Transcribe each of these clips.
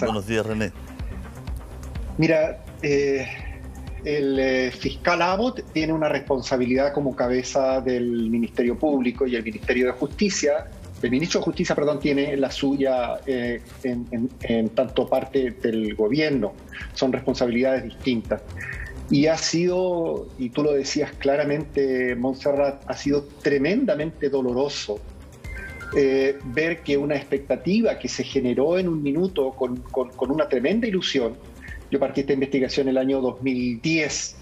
Buenos días, René. Mira, eh, el eh, fiscal Abbott tiene una responsabilidad como cabeza del Ministerio Público y el Ministerio de Justicia. El ministro de Justicia, perdón, tiene la suya eh, en, tanto parte del gobierno. Son responsabilidades distintas. Y ha sido, y tú lo decías claramente, Montserrat, ha sido tremendamente doloroso ver que una expectativa que se generó en un minuto con, con una tremenda ilusión, yo partí esta investigación en el año 2010,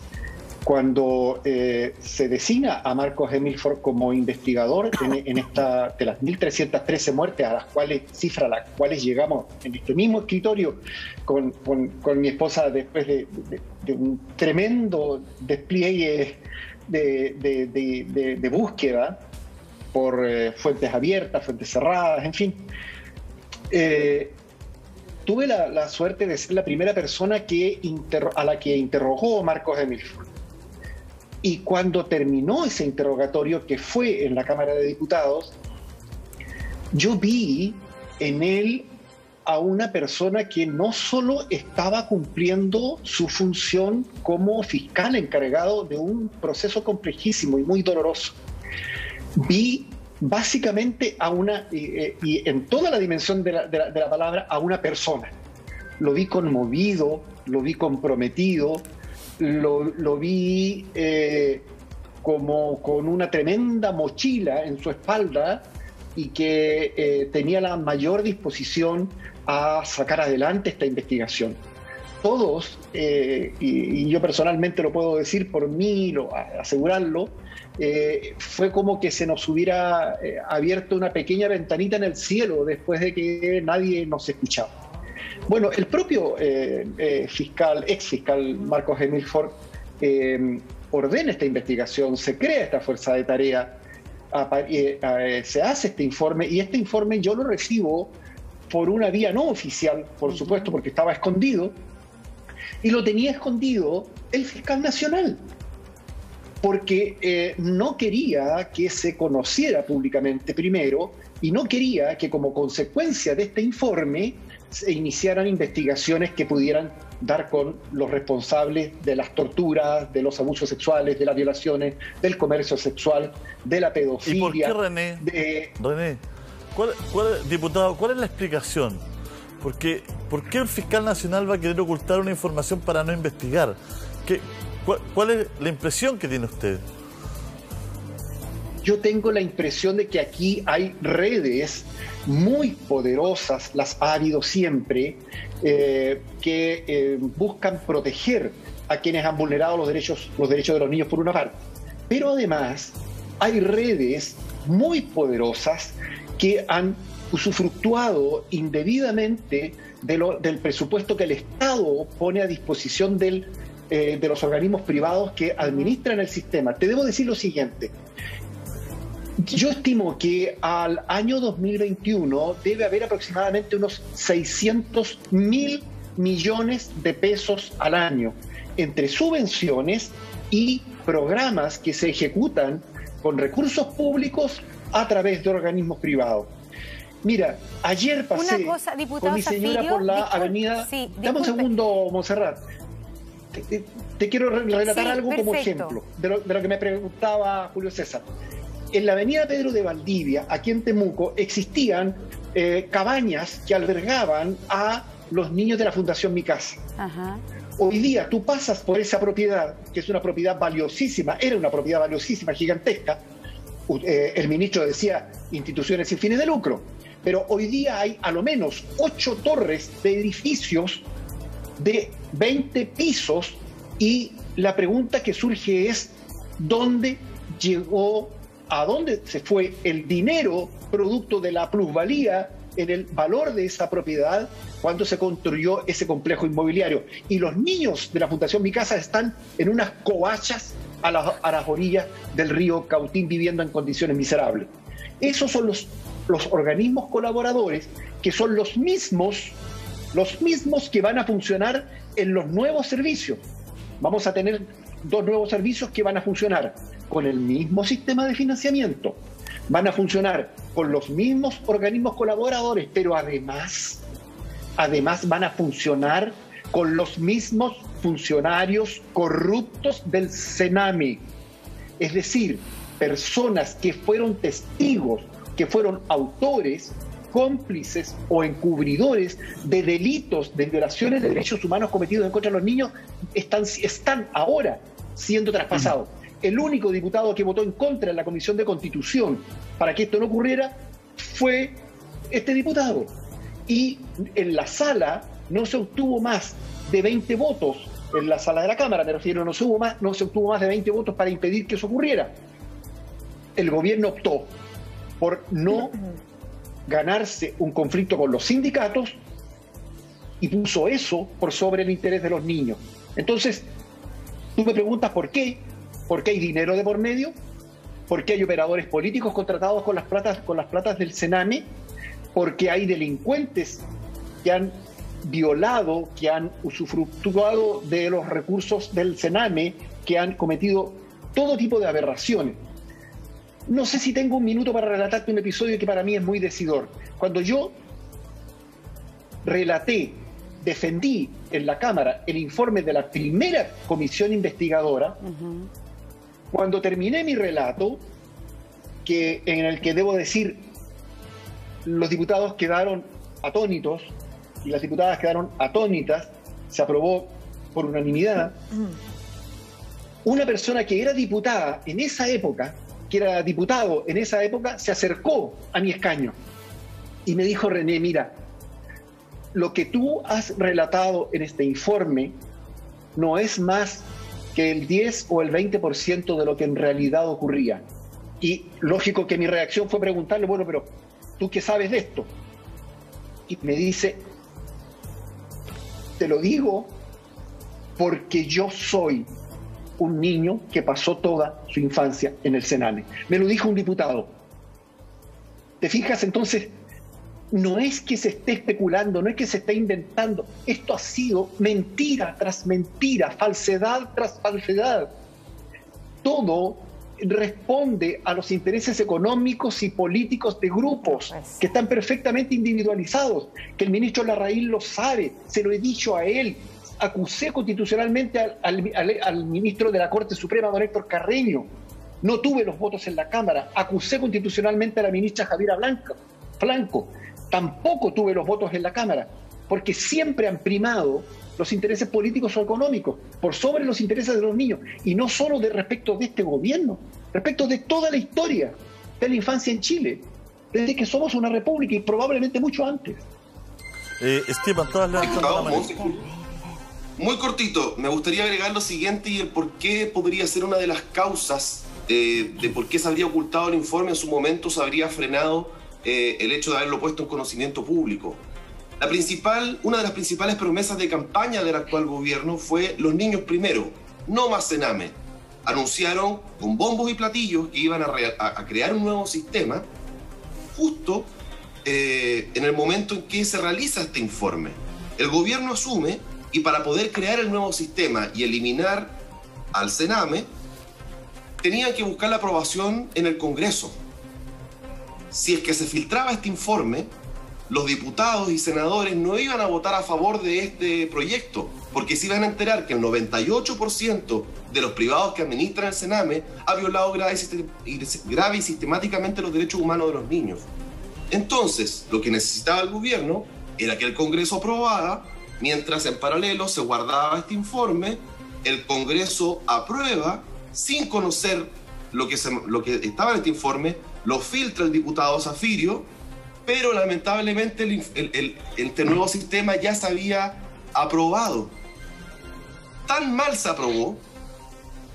cuando eh, se designa a Marcos Emilford como investigador en, esta de las 1.313 muertes a las cuales, cifra a las cuales llegamos en este mismo escritorio con, mi esposa después de, un tremendo despliegue de, búsqueda por eh, fuentes abiertas, fuentes cerradas, en fin. Eh, tuve la, suerte de ser la primera persona que a la que interrogó Marcos de Y cuando terminó ese interrogatorio, que fue en la Cámara de Diputados, yo vi en él a una persona que no solo estaba cumpliendo su función como fiscal encargado de un proceso complejísimo y muy doloroso, vi básicamente a una, y, en toda la dimensión de la, palabra, a una persona. Lo vi conmovido, lo vi comprometido, lo, vi eh, como con una tremenda mochila en su espalda y que eh, tenía la mayor disposición a sacar adelante esta investigación. Todos, eh, y, y, yo personalmente lo puedo decir por mí, lo, asegurarlo, eh, fue como que se nos hubiera eh, abierto una pequeña ventanita en el cielo después de que nadie nos escuchaba. Bueno, el propio fiscal, ex fiscal Marcos Emilford, ordena esta investigación, se crea esta fuerza de tarea, se hace este informe y este informe yo lo recibo por una vía no oficial, por supuesto, porque estaba escondido, y lo tenía escondido el fiscal nacional porque eh, no quería que se conociera públicamente primero y no quería que como consecuencia de este informe se iniciaran investigaciones que pudieran dar con los responsables de las torturas, de los abusos sexuales, de las violaciones, del comercio sexual, de la pedofilia. ¿Y por qué, René? René, diputado, ¿cuál es la explicación? Porque, ¿Por qué el fiscal nacional va a querer ocultar una información para no investigar? ¿Qué, ¿Cuál, es la impresión que tiene usted? Yo tengo la impresión de que aquí hay redes muy poderosas, las ha habido siempre, eh, que eh, buscan proteger a quienes han vulnerado los derechos, los derechos de los niños por una parte. Pero además hay redes muy poderosas que han usufructuado indebidamente del presupuesto que el Estado pone a disposición del eh, de los organismos privados que administran el sistema. Te debo decir lo siguiente. Yo estimo que al año 2021 debe haber aproximadamente unos 600 mil millones de pesos al año entre subvenciones y programas que se ejecutan con recursos públicos a través de organismos privados. Mira, ayer pasé con mi señora por la avenida. Dame un segundo, Monserrat te, quiero relatar algo como ejemplo de lo, que me preguntaba Julio César. En la avenida Pedro de Valdivia, aquí en Temuco, existían eh, cabañas que albergaban a los niños de la Fundación Mi Casa. Hoy día tú pasas por esa propiedad, que es una propiedad valiosísima, era una propiedad valiosísima, gigantesca. Eh, el ministro decía instituciones sin fines de lucro, pero hoy día hay a lo menos ocho torres de edificios de 20 pisos y la pregunta que surge es, ¿dónde llegó, a dónde se fue el dinero producto de la plusvalía en el valor de esa propiedad cuando se construyó ese complejo inmobiliario? Y los niños de la Fundación Mi Casa están en unas covachas a, a las orillas del río Cautín viviendo en condiciones miserables. Esos son los, los organismos colaboradores que son los mismos los mismos que van a funcionar en los nuevos servicios. Vamos a tener dos nuevos servicios que van a funcionar con el mismo sistema de financiamiento, van a funcionar con los mismos organismos colaboradores, pero además además van a funcionar con los mismos funcionarios corruptos del Sename. Es decir, personas que fueron testigos, que fueron autores, cómplices o encubridores de delitos, de violaciones de derechos humanos cometidos en contra de los niños, están, están ahora siendo traspasados. El único diputado que votó en contra en la Comisión de Constitución para que esto no ocurriera fue este diputado. Y en la sala no se obtuvo más de 20 votos, en la sala de la Cámara me refiero, no se, hubo más, no se obtuvo más de 20 votos para impedir que eso ocurriera. El gobierno optó por no ganarse un conflicto con los sindicatos y puso eso por sobre el interés de los niños. Entonces, tú me preguntas por qué, por qué hay dinero de por medio, por qué hay operadores políticos contratados con las platas, con las platas del Sename, porque hay delincuentes que han violado, que han usufructuado de los recursos del Sename, que han cometido todo tipo de aberraciones. No sé si tengo un minuto para relatarte un episodio que para mí es muy decidor. Cuando yo relaté, defendí en la Cámara el informe de la primera comisión investigadora, cuando terminé mi relato, que, en el que debo decir, los diputados quedaron atónitos y las diputadas quedaron atónitas, se aprobó por unanimidad, una persona que era diputada en esa época, que era diputado en esa época, se acercó a mi escaño y me dijo, René, mira, lo que tú has relatado en este informe no es más que el 10 o el 20% de lo que en realidad ocurría. Y lógico que mi reacción fue preguntarle, bueno, pero ¿tú qué sabes de esto? Y me dice, lo digo porque yo soy un niño que pasó toda su infancia en el Sename. Me lo dijo un diputado. ¿Te fijas? Entonces, no es que se esté especulando, no es que se esté inventando. Esto ha sido mentira tras mentira, falsedad tras falsedad. Todo responde a los intereses económicos y políticos de grupos que están perfectamente individualizados, que el ministro Larraín lo sabe, se lo he dicho a él, acusé constitucionalmente al, ministro de la Corte Suprema, don Héctor Carreño. No tuve los votos en la Cámara. Acusé constitucionalmente a la ministra Javiera Blanco. Blanco. Tampoco tuve los votos en la Cámara, porque siempre han primado los intereses políticos o económicos por sobre los intereses de los niños. Y no solo de respecto de este gobierno, respecto de toda la historia de la infancia en Chile, desde que somos una república y probablemente mucho antes. Eh, Esteban, todas las muy cortito, me gustaría agregar lo siguiente y el por qué podría ser una de las causas de, por qué se habría ocultado el informe en su momento, se habría frenado eh, el hecho de haberlo puesto en conocimiento público. La principal, una de las principales promesas de campaña del actual gobierno fue los niños primero, no más cename. Anunciaron con bombos y platillos que iban a, crear un nuevo sistema justo eh, en el momento en que se realiza este informe. El gobierno asume y para poder crear el nuevo sistema y eliminar al Sename, tenían que buscar la aprobación en el Congreso. Si es que se filtraba este informe, los diputados y senadores no iban a votar a favor de este proyecto, porque se iban a enterar que el 98% de los privados que administran el Sename ha violado grave y sistemáticamente los derechos humanos de los niños. Entonces, lo que necesitaba el gobierno era que el Congreso aprobara Mientras en paralelo se guardaba este informe, el Congreso aprueba sin conocer lo que, lo que estaba en este informe, lo filtra el diputado Zafirio, pero lamentablemente el, este nuevo sistema ya se había aprobado. Tan mal se aprobó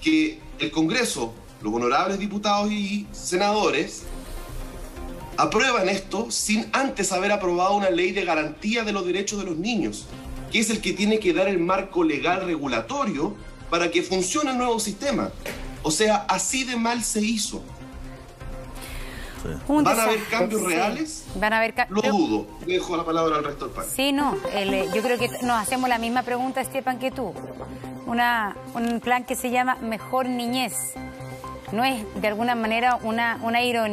que el Congreso, los honorables diputados y senadores, aprueban esto sin antes haber aprobado una ley de garantía de los derechos de los niños que es el que tiene que dar el marco legal regulatorio para que funcione el nuevo sistema. O sea, así de mal se hizo. ¿Van a haber cambios reales? Van a haber Lo dudo. Dejo la palabra al resto del país. Sí, no. Eh, yo creo que nos hacemos la misma pregunta, Esteban, que tú. Una, un plan que se llama Mejor Niñez. ¿No es de alguna manera una, una ironía?